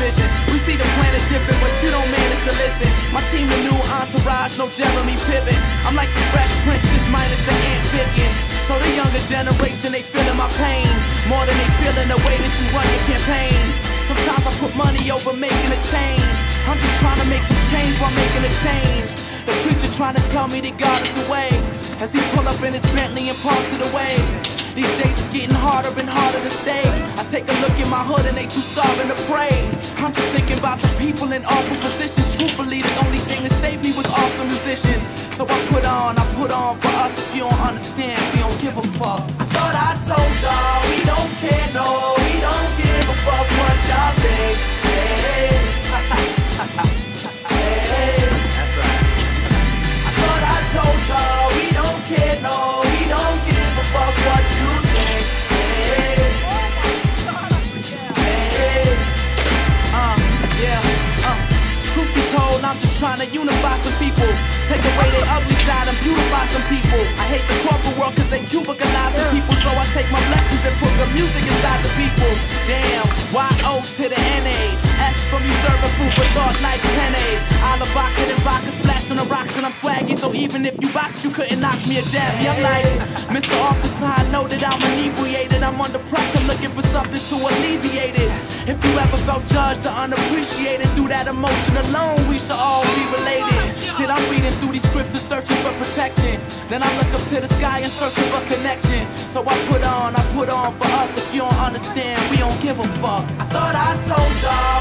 vision. We see the planet different, but you don't manage to listen. My team, the new entourage, no Jeremy Piven. I'm like the Fresh Prince, just minus the amphibian. So the younger generation, they feeling my pain more than they feeling the way that you run your campaign. Sometimes I put money over making a change. I'm just trying to make some change while making a change. The preacher trying to tell me that God is the way. As he pull up in his Bentley and parks it away. These days it's getting harder and harder to stay. I take a look in my hood and they too starving to pray. I'm just thinking about the people in awful positions. Truthfully, the only thing that saved me was awesome musicians. So I put on, I put on for us. If you don't understand, we don't give a fuck. I thought I told y'all trying to unify some people. Take away their ugly side and beautify some people. I hate the corporate world cause they cubicalize the people. So I take my blessings and put the music inside the people. Damn, Y-O to the N-A. S for me serving food for thought like and I'm swaggy. So even if you boxed, you couldn't knock me a jabby. I'm like, Mr. Officer, I know that I'm inebriated. I'm under pressure looking for something to alleviate it. If you ever felt judged or unappreciated through that emotion alone, we should all be related. Shit, I'm reading through these scripts scriptures searching for protection. Then I look up to the sky search of a connection. So I put on, I put on for us. If you don't understand, we don't give a fuck. I thought I told y'all